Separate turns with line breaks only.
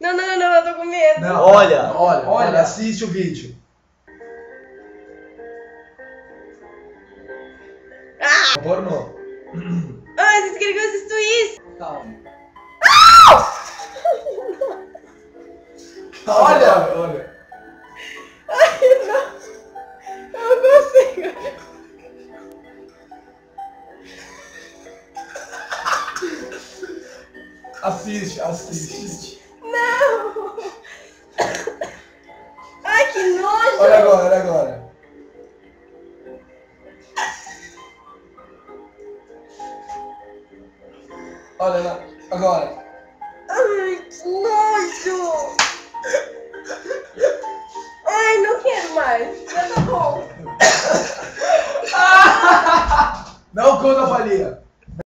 Não, não, não, eu tô com medo.
Não,
Olha.
olha,
Olha.
olha, assiste o vídeo.
Ah!
Pornô.
Ai, vocês querem que eu assisto isso?
Calma.
Olha, olha.
Eu não consigo.
Assiste, assiste.
Não! Ai, que nojo!
Olha agora, olha agora. Olha lá, agora.
Ai, que nojo! Ai, não quero mais. Já tá bom.
Não conta a palhinha.